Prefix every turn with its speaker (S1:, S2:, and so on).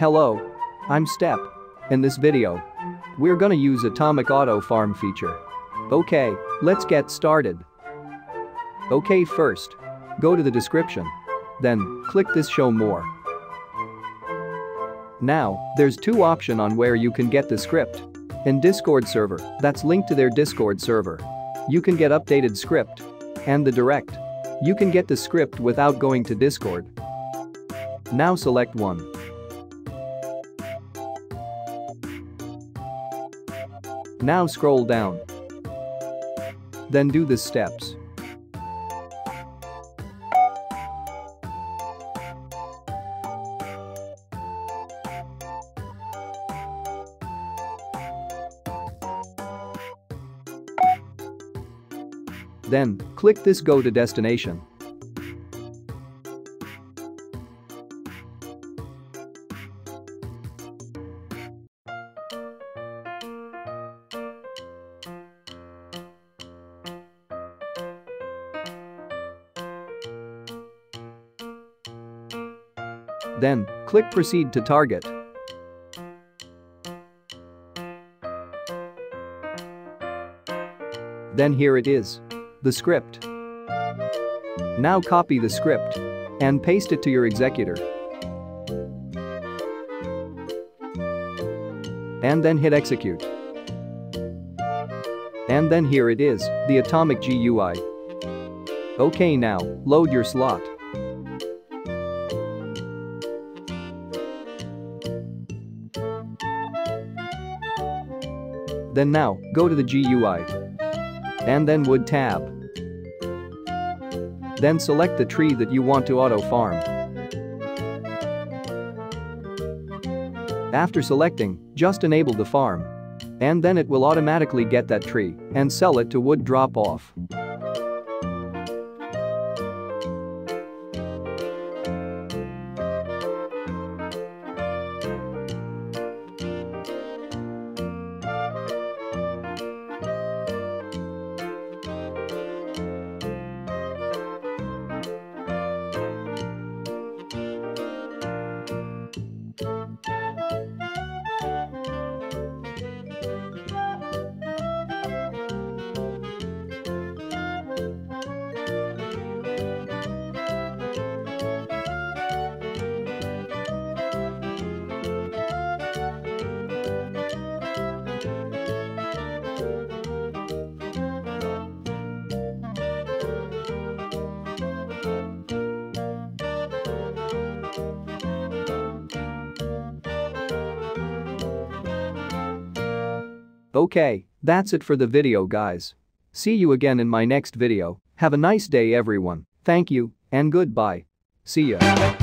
S1: Hello. I'm Step. In this video, we're gonna use Atomic Auto Farm feature. Okay, let's get started. Okay first, go to the description. Then, click this show more. Now, there's two option on where you can get the script. In Discord server, that's linked to their Discord server. You can get updated script. And the direct. You can get the script without going to Discord. Now select one. Now scroll down. Then do the steps. Then, click this go to destination. Then, click proceed to target. Then here it is. The script. Now copy the script and paste it to your executor. And then hit execute. And then here it is, the Atomic GUI. Okay now, load your slot. Then now, go to the GUI. And then Wood tab. Then select the tree that you want to auto farm. After selecting, just enable the farm. And then it will automatically get that tree and sell it to wood drop off. Okay, that's it for the video guys. See you again in my next video, have a nice day everyone, thank you, and goodbye. See ya.